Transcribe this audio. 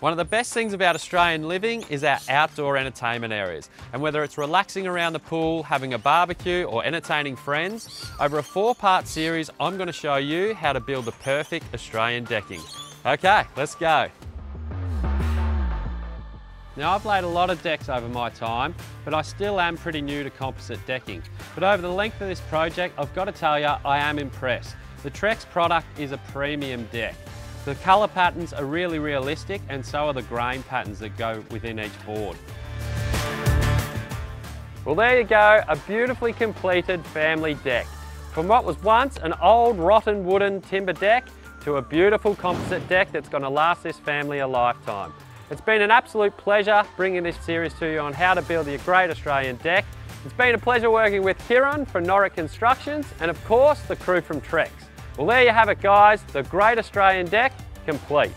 One of the best things about Australian living is our outdoor entertainment areas. And whether it's relaxing around the pool, having a barbecue, or entertaining friends, over a four part series, I'm going to show you how to build the perfect Australian decking. Okay, let's go. Now I've laid a lot of decks over my time, but I still am pretty new to composite decking. But over the length of this project, I've got to tell you, I am impressed. The Trex product is a premium deck. The colour patterns are really realistic and so are the grain patterns that go within each board. Well there you go, a beautifully completed family deck. From what was once an old rotten wooden timber deck to a beautiful composite deck that's going to last this family a lifetime. It's been an absolute pleasure bringing this series to you on how to build your great Australian deck. It's been a pleasure working with Kieran from Norrick Constructions and of course the crew from Trex. Well there you have it guys, the Great Australian Deck complete.